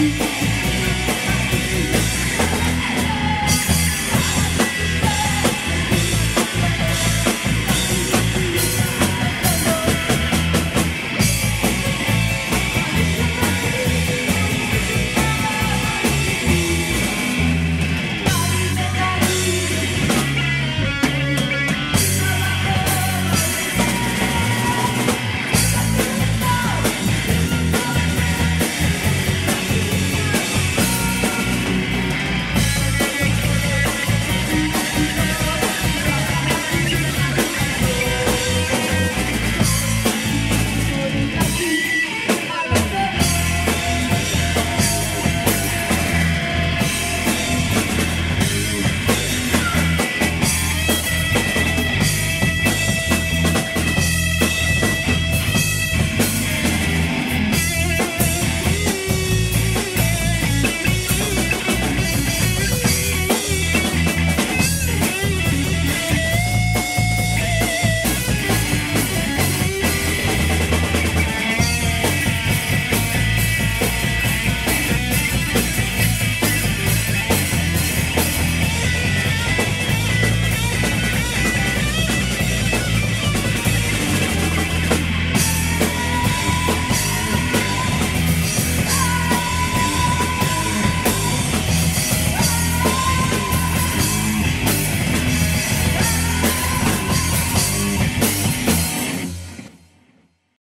see.